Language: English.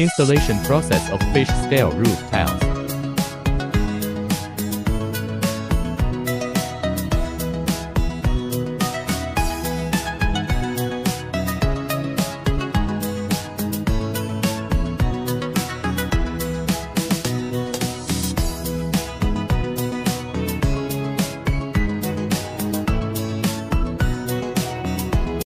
Installation process of fish scale roof tiles.